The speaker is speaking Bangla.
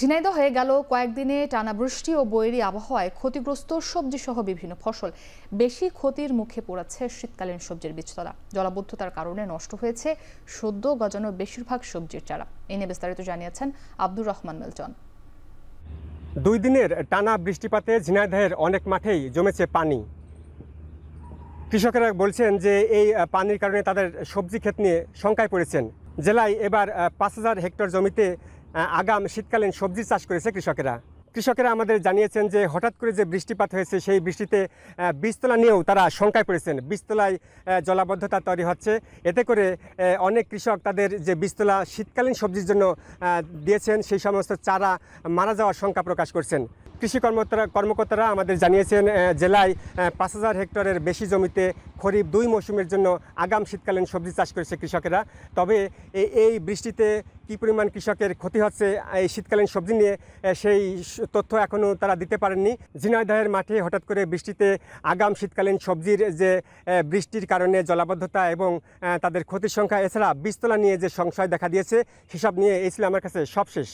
ঝিনাইদহ গেল কয়েকদিনে টানা বৃষ্টি ও বৈরী আবহাওয়ায় ক্ষতিগ্রস্ত সবজি সহ বিভিন্ন ফসল। বেশি ক্ষতির মুখে পড়েছে শীতকালীন সবজির বীজতলা। জলাবদ্ধতার কারণে নষ্ট হয়েছে সদ্য গজানো বেশিরভাগ সবজির চারা। এ নিয়ে বিস্তারিত জানিয়েছেন আব্দুর রহমান মেলচন। দুই দিনের টানা বৃষ্টিপাতে ঝিনাইদহের অনেক মাঠেই জমেছে পানি। কৃষকেরা বলছেন যে এই পানির কারণে তাদের সবজি ক্ষেত নিয়ে শঙ্কায় পড়েছেন। জেলায় এবার পাঁচ হাজার হেক্টর জমিতে আগাম শীতকালীন সবজি চাষ করেছে কৃষকেরা। কৃষকেরা আমাদের জানিয়েছেন যে হঠাৎ করে যে বৃষ্টিপাত হয়েছে, সেই বৃষ্টিতে বীজতলা নিয়েও তারা শঙ্কায় পড়েছেন। বীজতলায় জলাবদ্ধতা তৈরি হচ্ছে। এতে করে অনেক কৃষক তাদের যে বীজতলা শীতকালীন সবজির জন্য দিয়েছেন, সেই সমস্ত চারা মারা যাওয়ার শঙ্কা প্রকাশ করছেন। কৃষি কর্মকর্তারা কর্মকর্তারা আমাদের জানিয়েছেন জেলায় পাঁচ হাজার হেক্টরের বেশি জমিতে খরিফ দুই মৌসুমের জন্য আগাম শীতকালীন সবজি চাষ করেছে কৃষকেরা। তবে এই বৃষ্টিতে কী পরিমাণ কৃষকের ক্ষতি হচ্ছে, এই শীতকালীন সবজি নিয়ে সেই তথ্য এখনও তারা দিতে পারেননি। ঝিনাইদহের মাঠে হঠাৎ করে বৃষ্টিতে আগাম শীতকালীন সবজির যে বৃষ্টির কারণে জলাবদ্ধতা এবং তাদের ক্ষতির সংখ্যা, এছাড়া বীজতলা নিয়ে যে সংশয় দেখা দিয়েছে, সেসব নিয়ে এই ছিল আমার কাছে সবশেষ।